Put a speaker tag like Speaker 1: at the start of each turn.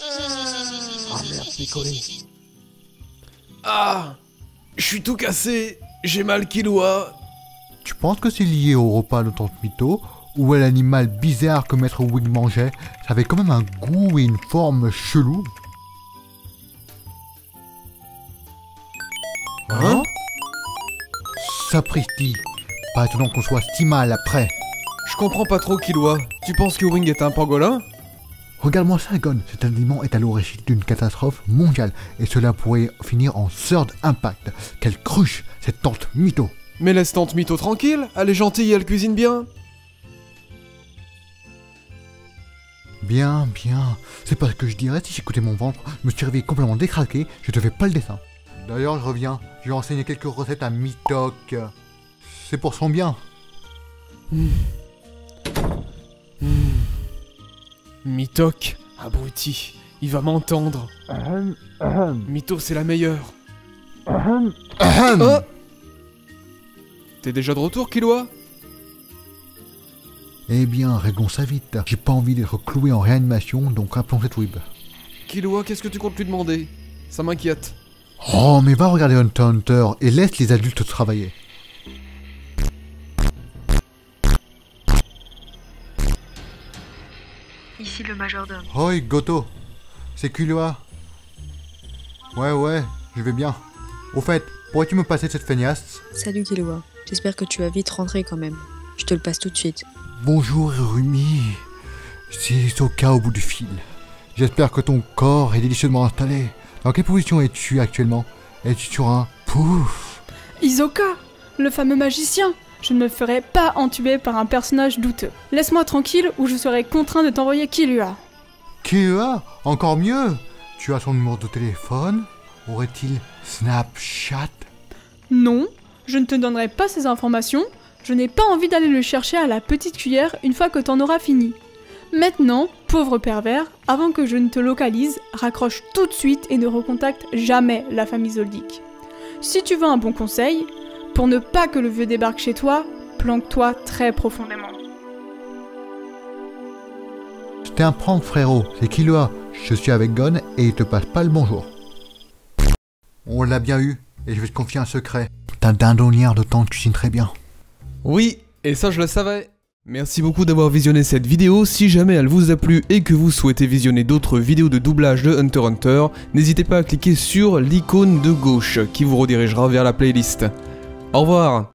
Speaker 1: Ah merde, décollé. Ah Je suis tout cassé, j'ai mal Killua.
Speaker 2: Tu penses que c'est lié au repas de Tante Mito ou à l'animal bizarre que Maître Wig mangeait? Ça avait quand même un goût et une forme chelou.
Speaker 1: Hein?
Speaker 2: Sapristi Pas étonnant qu'on soit si mal après.
Speaker 1: Je comprends pas trop Killua. Tu penses que Wing est un pangolin?
Speaker 2: Regarde-moi ça, Gon. Cet aliment est à l'origine d'une catastrophe mondiale et cela pourrait finir en third impact. Quelle cruche, cette tante mytho.
Speaker 1: Mais laisse tante Mito tranquille, elle est gentille et elle cuisine bien.
Speaker 2: Bien, bien. C'est pas ce que je dirais si j'écoutais mon ventre. Je me suis réveillé complètement décraqué, je te fais pas le dessin. D'ailleurs, je reviens. Je vais enseigner quelques recettes à Mitoc. C'est pour son bien.
Speaker 1: Mitok, abruti, il va m'entendre. Mito, c'est la meilleure. Oh T'es déjà de retour, Killua
Speaker 2: Eh bien, réglons ça vite. J'ai pas envie d'être cloué en réanimation, donc appelons cette web.
Speaker 1: Killua, qu'est-ce que tu comptes lui demander? Ça m'inquiète.
Speaker 2: Oh, mais va regarder Hunter x Hunter et laisse les adultes travailler.
Speaker 3: Ici le majordome.
Speaker 2: Hoi, Goto. C'est Kulua. Ouais, ouais, je vais bien. Au fait, pourrais-tu me passer cette feignasse?
Speaker 3: Salut Killua. J'espère que tu vas vite rentrer quand même. Je te le passe tout de suite.
Speaker 2: Bonjour, Rumi. C'est Soka au bout du fil. J'espère que ton corps est délicieusement installé. Dans quelle position es-tu actuellement? Es-tu sur un pouf?
Speaker 4: Isoka, le fameux magicien. Je ne me ferai pas entuber par un personnage douteux. Laisse-moi tranquille ou je serai contraint de t'envoyer Killua.
Speaker 2: Kea Encore mieux Tu as son numéro de téléphone Aurait-il Snapchat?
Speaker 4: Non, je ne te donnerai pas ces informations. Je n'ai pas envie d'aller le chercher à la petite cuillère une fois que t'en auras fini. Maintenant, pauvre pervers, avant que je ne te localise, raccroche tout de suite et ne recontacte jamais la famille Zoldyck. Si tu veux un bon conseil, pour ne pas que le vieux débarque chez toi, planque-toi très profondément.
Speaker 2: C'était un prank, frérot. C'est Killua. Je suis avec Gon et il te passe pas le bonjour. On l'a bien eu, et je vais te confier un secret. Ta dindonnière de temps cuisine très bien.
Speaker 1: Oui, et ça je le savais. Merci beaucoup d'avoir visionné cette vidéo, si jamais elle vous a plu et que vous souhaitez visionner d'autres vidéos de doublage de Hunter x Hunter, n'hésitez pas à cliquer sur l'icône de gauche qui vous redirigera vers la playlist. Au revoir